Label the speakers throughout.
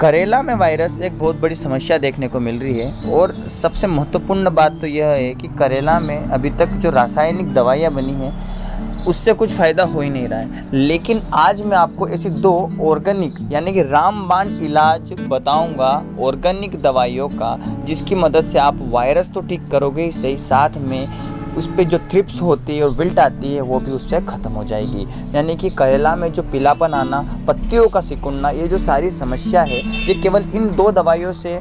Speaker 1: करेला में वायरस एक बहुत बड़ी समस्या देखने को मिल रही है और सबसे महत्वपूर्ण बात तो यह है कि करेला में अभी तक जो रासायनिक दवाइयाँ बनी हैं, उससे कुछ फ़ायदा हो ही नहीं रहा है। लेकिन आज मैं आपको ऐसी दो ऑर्गेनिक, यानी कि रामबाण इलाज बताऊँगा ऑर्गेनिक दवाइयों का, जिसकी मदद से आप वायरस तो ठीक करोगे ही सही, साथ में उस पर जो थ्रिप्स होती है और विल्ट आती है, वो भी उससे ख़त्म हो जाएगी। यानी कि करेला में जो पीलापन आना, पत्तियों का सिकुड़ना, ये जो सारी समस्या है, ये केवल इन दो दवाइयों से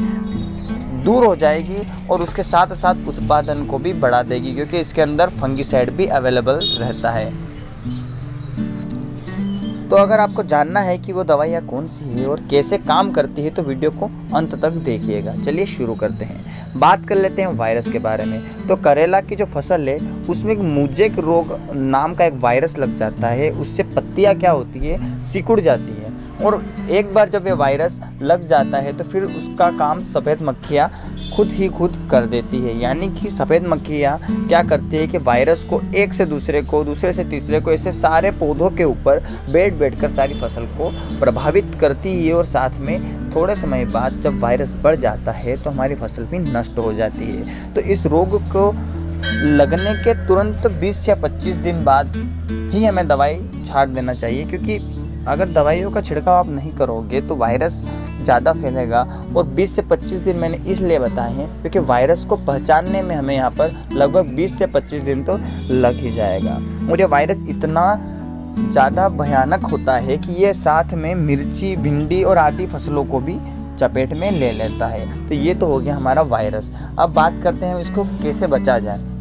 Speaker 1: दूर हो जाएगी और उसके साथ साथ उत्पादन को भी बढ़ा देगी, क्योंकि इसके अंदर फंगिसाइड भी अवेलेबल रहता है। तो अगर आपको जानना है कि वो दवाइयाँ कौन सी है और कैसे काम करती है तो वीडियो को अंत तक देखिएगा। चलिए शुरू करते हैं। बात कर लेते हैं वायरस के बारे में। तो करेला की जो फ़सल है, उसमें एक मुजेक रोग नाम का एक वायरस लग जाता है। उससे पत्तियाँ क्या होती है? सिकुड़ जाती है। और एक बार जब ये वायरस लग जाता है तो फिर उसका काम सफ़ेद मक्खियाँ खुद ही खुद कर देती है। यानी कि सफ़ेद मक्खियाँ क्या करती है कि वायरस को एक से दूसरे को, दूसरे से तीसरे को, ऐसे सारे पौधों के ऊपर बैठ बैठ कर सारी फ़सल को प्रभावित करती है और साथ में थोड़े समय बाद जब वायरस बढ़ जाता है तो हमारी फ़सल भी नष्ट हो जाती है। तो इस रोग को लगने के तुरंत 20 या 25 दिन बाद ही हमें दवाई छाट देना चाहिए, क्योंकि अगर दवाइयों का छिड़काव आप नहीं करोगे तो वायरस ज़्यादा फैलेगा और 20 से 25 दिन मैंने इसलिए बताए हैं क्योंकि वायरस को पहचानने में हमें यहाँ पर लगभग 20 से 25 दिन तो लग ही जाएगा। और ये वायरस इतना ज़्यादा भयानक होता है कि ये साथ में मिर्ची, भिंडी और आदि फ़सलों को भी चपेट में ले लेता है। तो ये तो हो गया हमारा वायरस। अब बात करते हैं इसको कैसे बचा जाए।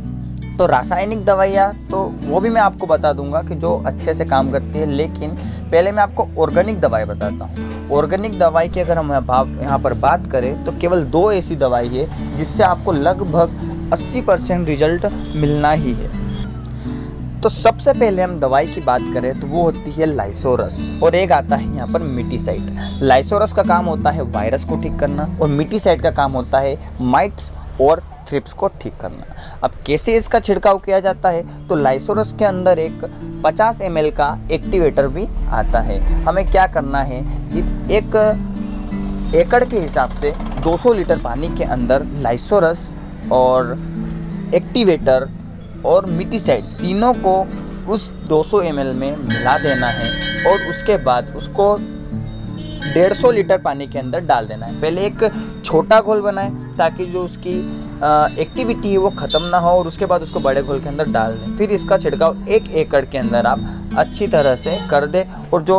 Speaker 1: तो रासायनिक दवाइयाँ तो वो भी मैं आपको बता दूँगा कि जो अच्छे से काम करती है, लेकिन पहले मैं आपको ऑर्गेनिक दवाई बताता हूँ। ऑर्गेनिक दवाई की अगर हम यहाँ पर बात करें तो केवल दो ऐसी दवाई है, जिससे आपको लगभग 80 परसेंट रिज़ल्ट मिलना ही है। तो सबसे पहले हम दवाई की बात करें तो वो होती है लाइसोरस, और एक आता है यहाँ पर मिटीसाइड लाइसोरस का काम होता है वायरस को ठीक करना, और मिटीसाइड का काम होता है माइट्स और थ्रिप्स को ठीक करना। अब कैसे इसका छिड़काव किया जाता है? तो लाइसोरस के अंदर एक 50 एम का एक्टिवेटर भी आता है। हमें क्या करना है कि एक एकड़ के हिसाब से 200 लीटर पानी के अंदर लाइसोरस और एक्टिवेटर और मिटीसाइड तीनों को उस 200 एम में मिला देना है और उसके बाद उसको 150 लीटर पानी के अंदर डाल देना है। पहले एक छोटा घोल बनाएँ ताकि जो उसकी एक्टिविटी है वो ख़त्म ना हो और उसके बाद उसको बड़े घोल के अंदर डाल दें। फिर इसका छिड़काव एक एकड़ के अंदर आप अच्छी तरह से कर दें और जो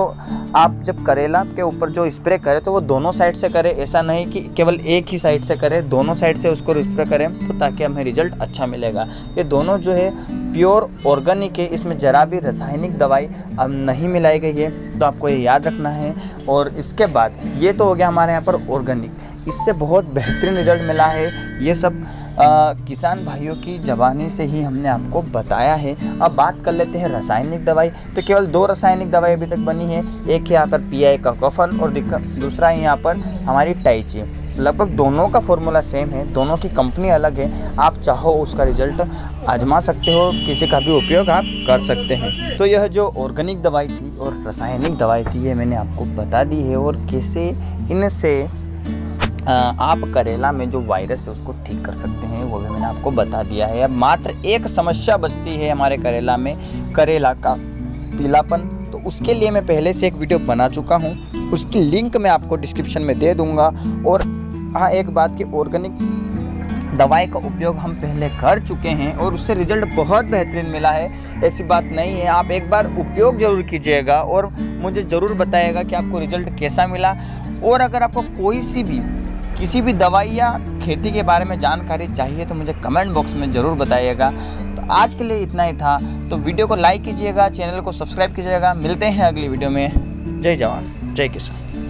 Speaker 1: आप जब करेला के ऊपर जो स्प्रे करें तो वो दोनों साइड से करें। ऐसा नहीं कि केवल एक ही साइड से करें, दोनों साइड से उसको स्प्रे करें तो ताकि हमें रिज़ल्ट अच्छा मिलेगा। ये दोनों जो है प्योर ऑर्गेनिक है, इसमें ज़रा भी रासायनिक दवाई अब नहीं मिलाई गई है तो आपको ये याद रखना है। और इसके बाद ये तो हो गया हमारे यहाँ पर ऑर्गेनिक इससे बहुत बेहतरीन रिज़ल्ट मिला है। ये सब आ, किसान भाइयों की जबानी से ही हमने आपको बताया है। अब बात कर लेते हैं रासायनिक दवाई। तो केवल दो रासायनिक दवाई अभी तक बनी है। एक यहाँ पर पी आई का कफन और दूसरा है यहाँ पर हमारी टाइची लगभग दोनों का फॉर्मूला सेम है। दोनों की कंपनी अलग है। आप चाहो उसका रिज़ल्ट आजमा सकते हो। किसी का भी उपयोग आप कर सकते हैं। तो यह जो ऑर्गेनिक दवाई थी और रासायनिक दवाई थी ये मैंने आपको बता दी है और कैसे इनसे आप करेला में जो वायरस है, उसको ठीक कर सकते हैं, वो भी मैंने आपको बता दिया है। अब मात्र एक समस्या बचती है हमारे करेला में, करेला का पीलापन। तो उसके लिए मैं पहले से एक वीडियो बना चुका हूँ। उसकी लिंक मैं आपको डिस्क्रिप्शन में दे दूँगा। और हाँ एक बात की ऑर्गेनिक दवाई का उपयोग हम पहले कर चुके हैं और उससे रिज़ल्ट बहुत बेहतरीन मिला है। ऐसी बात नहीं है। आप एक बार उपयोग ज़रूर कीजिएगा और मुझे ज़रूर बताइएगा कि आपको रिज़ल्ट कैसा मिला। और अगर आपको कोई सी भी किसी भी दवाई या खेती के बारे में जानकारी चाहिए तो मुझे कमेंट बॉक्स में ज़रूर बताइएगा। तो आज के लिए इतना ही था। तो वीडियो को लाइक कीजिएगा, चैनल को सब्सक्राइब कीजिएगा। मिलते हैं अगली वीडियो में। जय जवान। जय किसान।